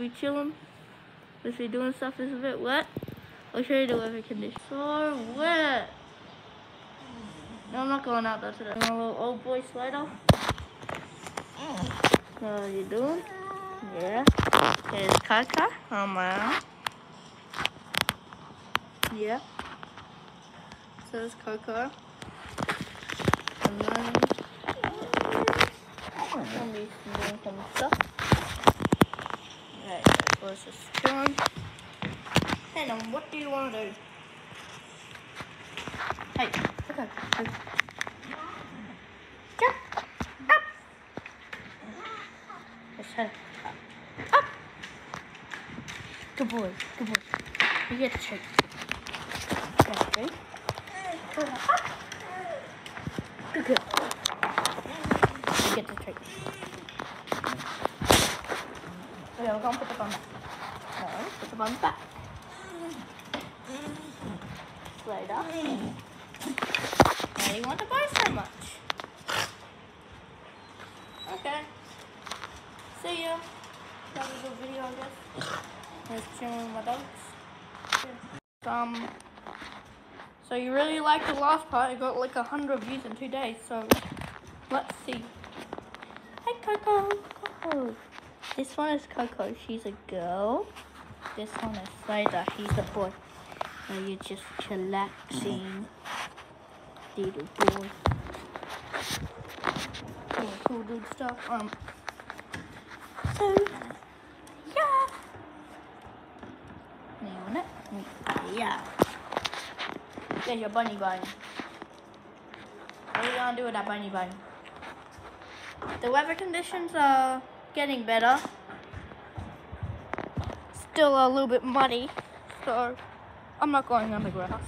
be chilling. If you're doing stuff that's a bit wet, I'll show you the weather conditions. So wet. No, I'm not going out there today. I'm a little old boy slider. Mm. How are you doing? Yeah. There's Kaka on my arm. Yeah. So there's Coco. And then mm. somebody's doing some stuff. Chilling. Hey, now what do you want to do? Hey. Hey. Jump. Up. Up. Good boy. Good boy. You get the treat. Okay. up. Good girl. You get the Okay, we're gonna put the bun back. No, put the bun back. Slide up. Do you want to buy so much? Okay. See ya. That was a video, I guess. I was chilling with my dogs. Um, so you really liked the last part. It got like a hundred views in two days. So let's see. Hi, Coco. Coco. This one is Coco. She's a girl. This one is Fraser. He's a boy. Now you're just chillaxing. Little. Cool, cool stuff. Um. So, yeah. You want it? Yeah. There's your bunny bun. What are you gonna do with that bunny bun? The weather conditions are getting better. Still a little bit muddy, so I'm not going on the grass.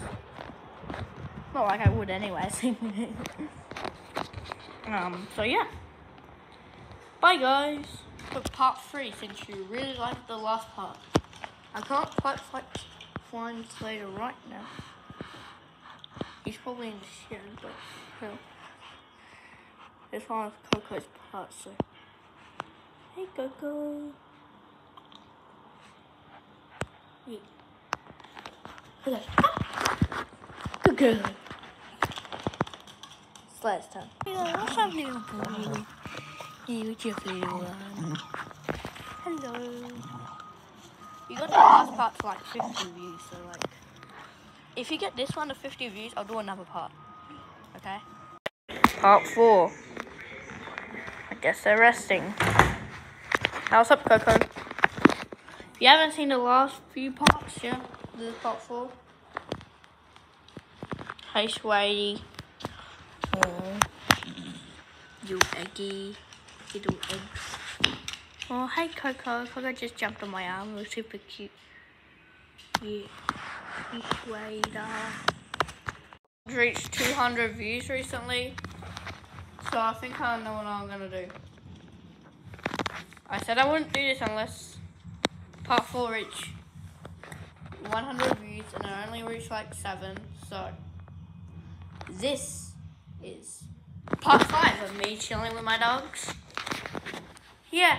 Not like I would anyways. um, so yeah. Bye guys. But part three, since you really liked the last part. I can't quite find Slater right now. He's probably in the shed, but hell. This one is Coco's part, so. Hey Coco. Good girl. Good girl. Slash time. What's up, little boy? Hey, what's your little one? Hello. You got the last part to like 50 views, so like, if you get this one to 50 views, I'll do another part. Okay? Part 4. I guess they're resting. How's up, Coco? You haven't seen the last few parts, yeah, this is part 4. Hey. Oh, you eggy. Little egg. Oh, hey, Coco. Coco just jumped on my arm. It was super cute. Yeah. Wader. Reached 200 views recently. So I think I know what I'm going to do. I said I wouldn't do this unless part 4 reached 100 views and I only reached like 7. So this is part 5 of me chilling with my dogs. Yeah.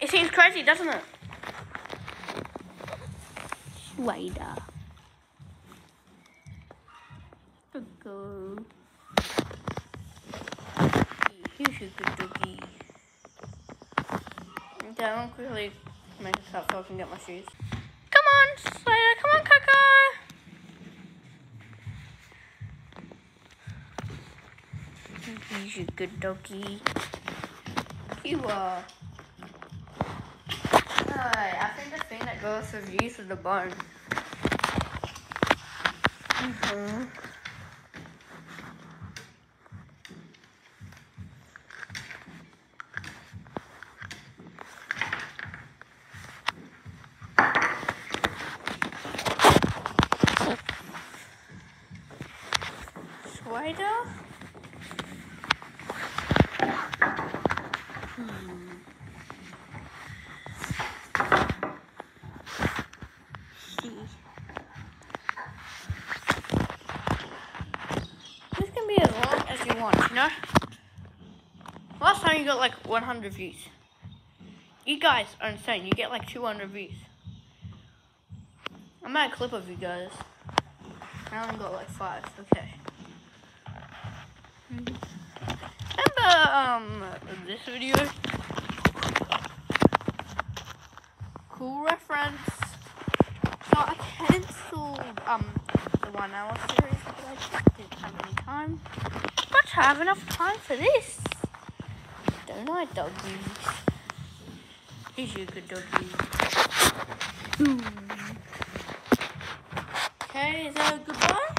It seems crazy, doesn't it? Wader. Good girl. Here's a good doggy. Okay, I'm gonna quickly make a cut so I can get my shoes. Come on, Slater, come on, Coco. He's a good doggy. You are. Alright, I think the thing that goes with use is the bone. Mm-hmm. Spider? Hmm. See. This can be as long as you want, you know? Last time you got like 100 views. You guys are insane. You get like 200 views. I'm at a clip of you guys. I only got like five. Okay. Remember um this video? Cool reference. So I cancelled um the one hour series because I just didn't have any time. Have enough time for this. Don't I, doggies? Here's your good doggy. Okay, is that a goodbye?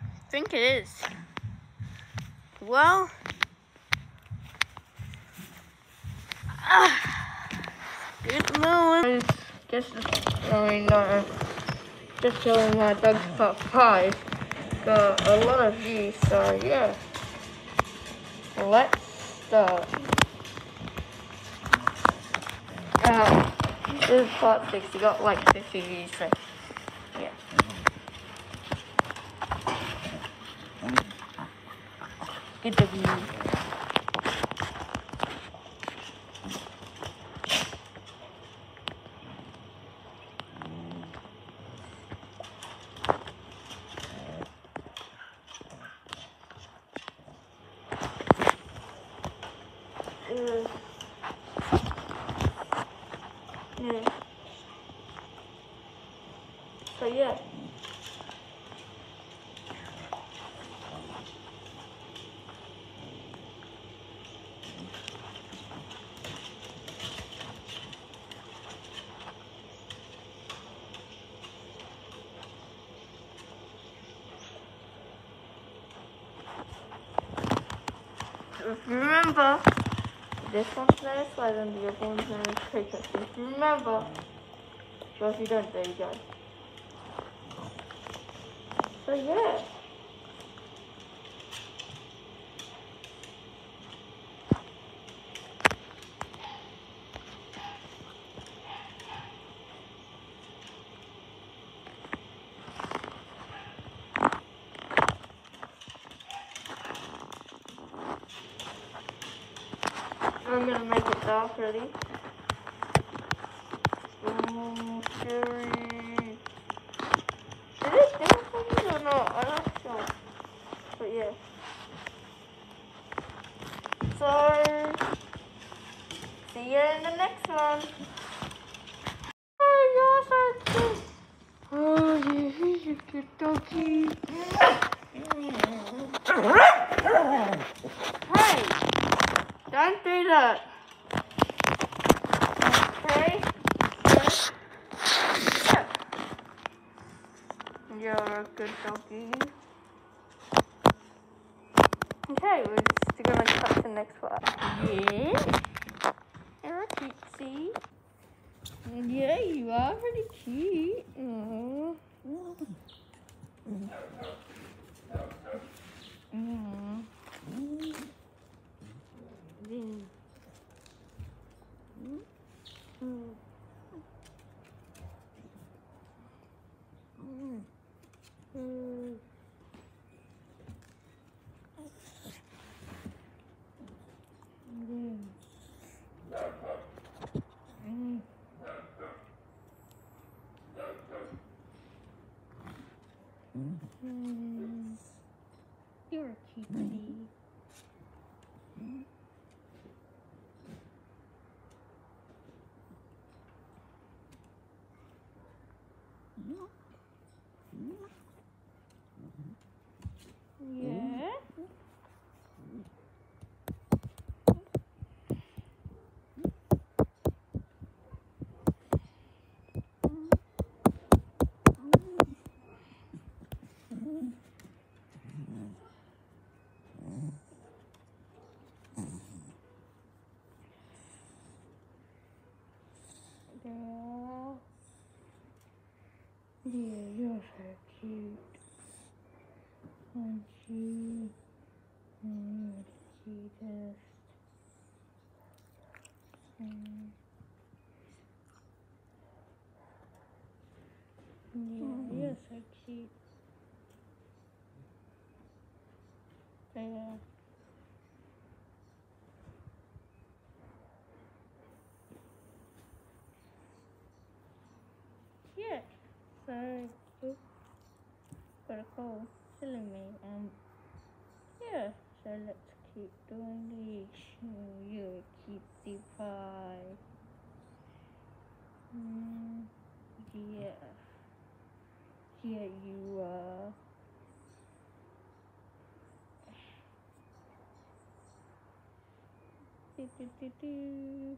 I think it is. Well, ah, good morning. Just showing, uh, just showing my dog's part five. Got a lot of views, so yeah. Let's start. Um, this is part six. You got like 50 views, so yeah. Good to be. Uh, yeah. So yeah. Remember, this one's is slide and the other one's name is cricket. Just remember. So if you don't, there you go. I'm gonna make it all pretty. So, see you in the next one. Oh, cute. Oh, yeah, you're a good doggy. Hey! Don't do that. Okay? Yeah. You're a good doggy. next one. You're a cute Yeah, you're so cute. Aren't you? Mm, the cutest. Mm. Yeah, you're so cute. Yeah. Oops, got a call killing me. Um, yeah. So let's keep doing this. You keep the pie. Mm, yeah. Yeah, you are. Do, do, do, do.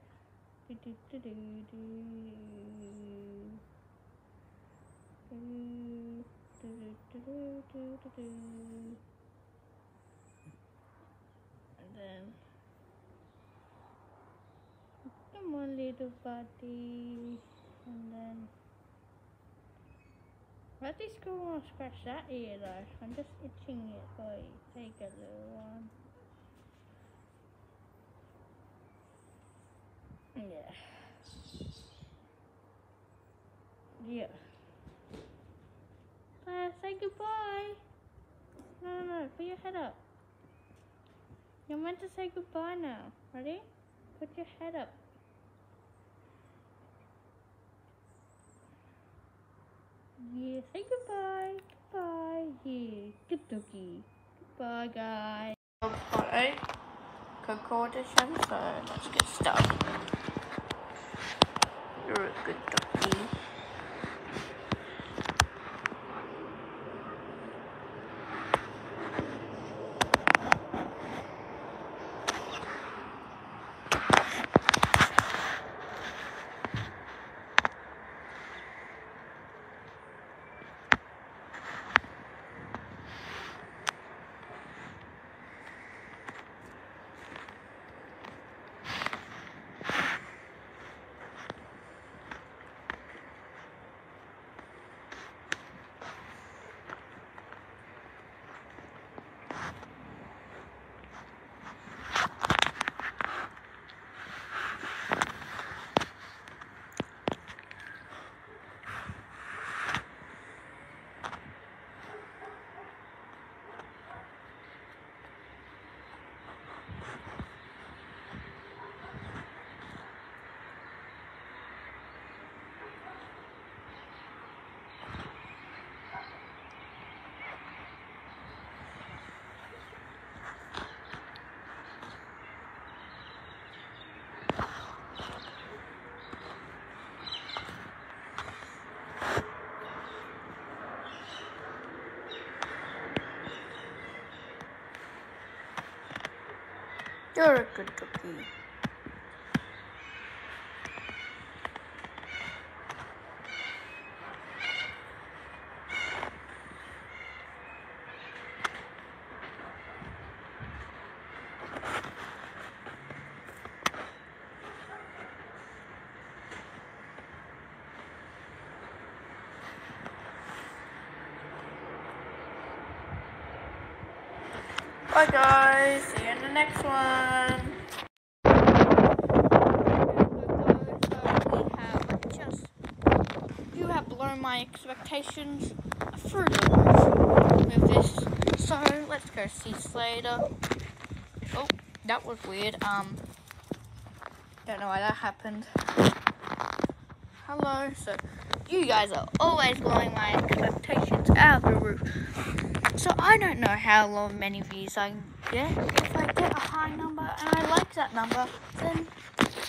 Do, do, do, do, do. Do, do, do, do, do, do, do. And then, come on, little buddy. And then, let this go on scratch that ear though. I'm just itching it you. Take a little one. Yeah. Yeah. Uh, say goodbye. No, no, no. Put your head up. You're meant to say goodbye now. Ready? Put your head up. Yeah, say goodbye. Goodbye. Yeah, good doggy. Goodbye, guys. Okay. Edition, so let's get started. You're a good doggy. You're a good doggy. Bye guys, see you in the next one. You have blown my expectations through the roof with this. So let's go see Slater. Oh, that was weird. Um, don't know why that happened. Hello. So you guys are always blowing my expectations out of the roof. So I don't know how long many views I get. If I get a high number and I like that number, then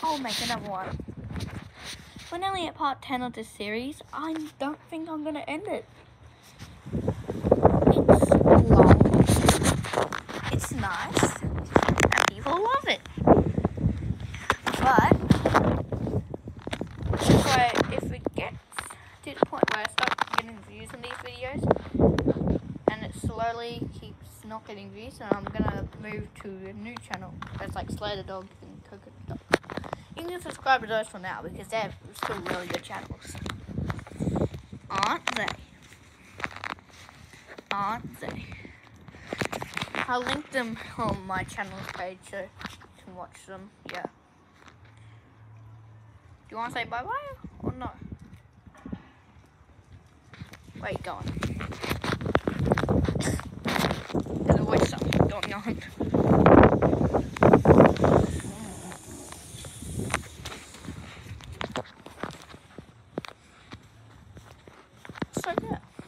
I'll make another one. We're nearly at part 10 of this series. I don't think I'm going to end it. It's long. It's nice. And people love it. But, if, I, if it gets to the point where I start getting views on these videos, and it slowly keeps not getting views, and I'm gonna move to a new channel that's like Slater Dog and Coco Dog. You can subscribe to those for now because they're still really good channels, aren't they? Aren't they? I'll link them on my channel page so you can watch them. Yeah. Do you want to say bye bye or not? Wait, go on. There's always something going on.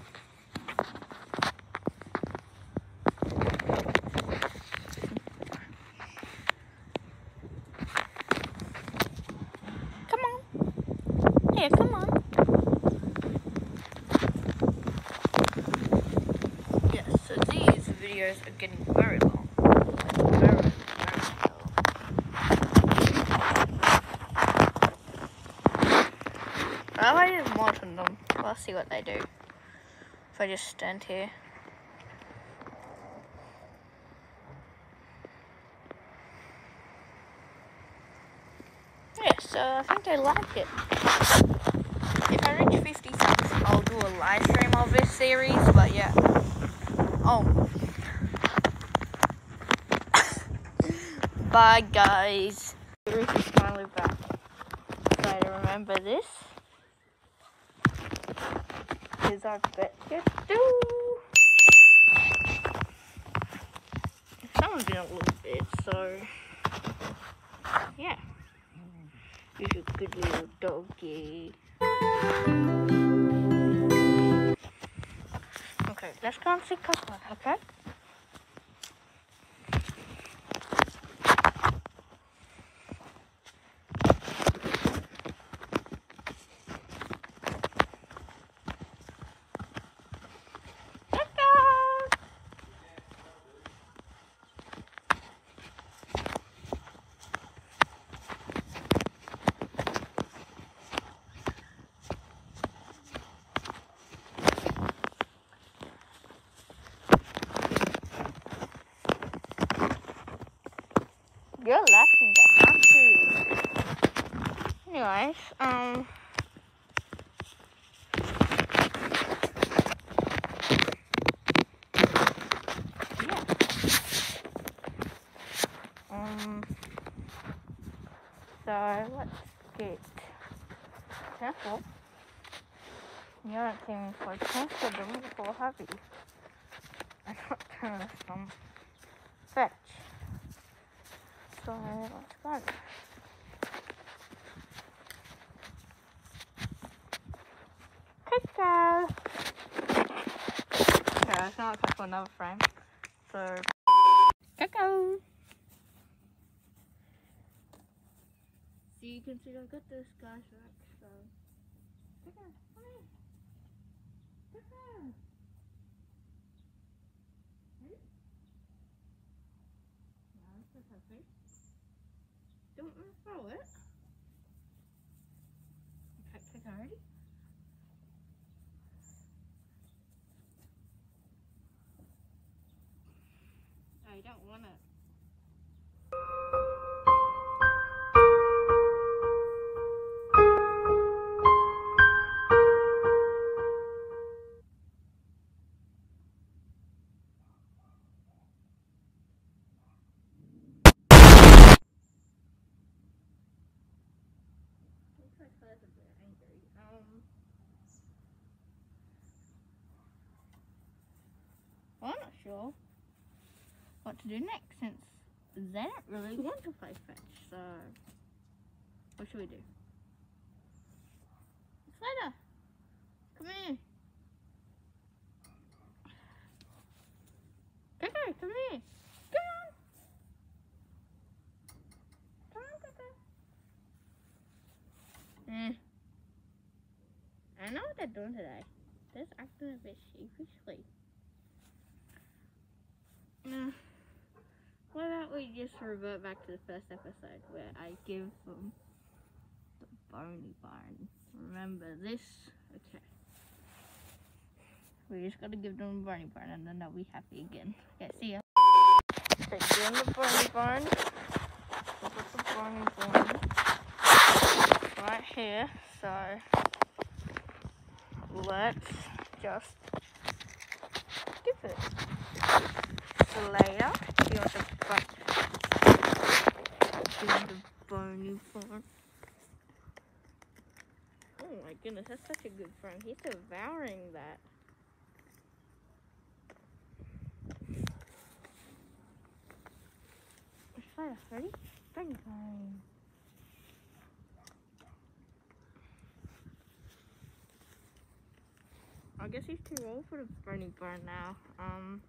videos are getting very long. Very, very long. I might just mod on them. We'll see what they do. If I just stand here. Yeah, so I think they like it. If I reach 50 subs, I'll do a live stream of this series, but yeah. Oh. Bye, guys. Ruth is finally back. To remember this. Is our get due? Someone's in a little bit, so yeah. You're a good little doggy. Okay, let's go and see Cosmo, okay? You're laughing that, aren't you? Anyways, um. Yeah. Um. So let's get careful. You don't seem confident before have you? I'm not gonna some fetch. So let's go. Coco! Okay, let's not on another frame. So, Coco! So you can see I've got this guys right, so. Coco, come here! Coco! Don't want to throw it. Okay, Coco, ready? I don't want it. Sure what to do next since they don't really want to play fetch. So, what should we do? Slater, come here. Coco, come here. Come on. Come on. Eh. I know what they're doing today. They're acting a bit sheepishly. Uh, why don't we just revert back to the first episode where I give them the bony barn. Remember this? Okay. We just gotta give them the bony barn and then they'll be happy again. Okay, see ya. Okay, doing the bony barn. Put the bony barn right here. So let's just give it. Later, the back do the bony barn. Oh my goodness, that's such a good friend. He's devouring that. Fire, ready? Bang time. I guess he's too old for the burning barn now. Um.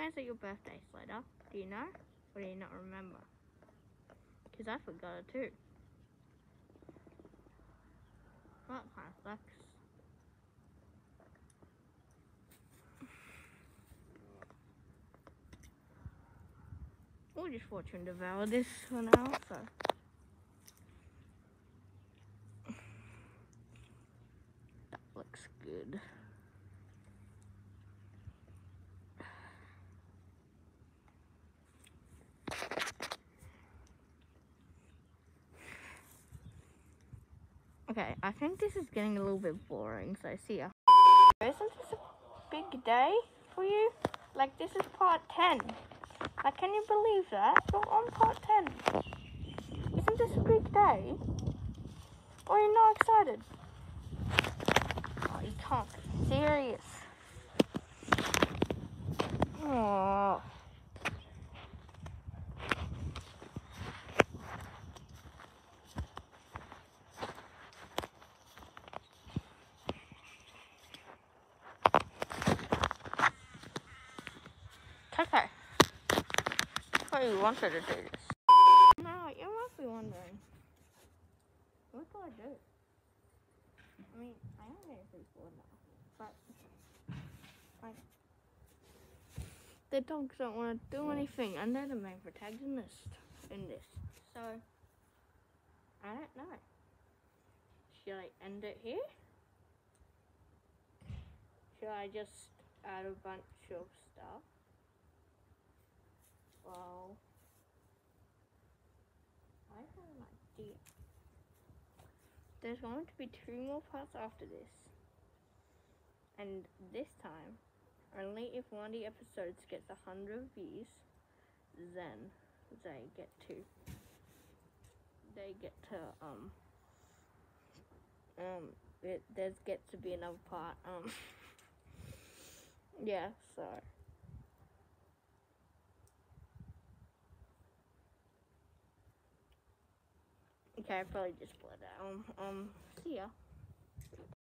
When's it your birthday, Slater? Do you know? Or do you not remember? Because I forgot it too. That kind of sucks. We'll just watch and devour this for now, so. This is getting a little bit boring, so see ya. Isn't this a big day for you? Like, this is part 10. Like, can you believe that? You're on part 10. Isn't this a big day? Or are you not excited? Oh, you can't be serious. Oh. Okay. Oh, you wanted to do this. Now, you must be wondering, what do I do? I mean, I am getting pretty bored now, but, like, the dogs don't want to do anything, and they're the main protagonist in this, so, I don't know. Should I end it here? Should I just add a bunch of stuff? Well, I have an idea. There's going to be two more parts after this. And this time, only if one of the episodes gets a hundred views, then they get to they get to um um it there's gets to be another part. Um yeah, so Okay, I probably just split it. Um, um, see ya.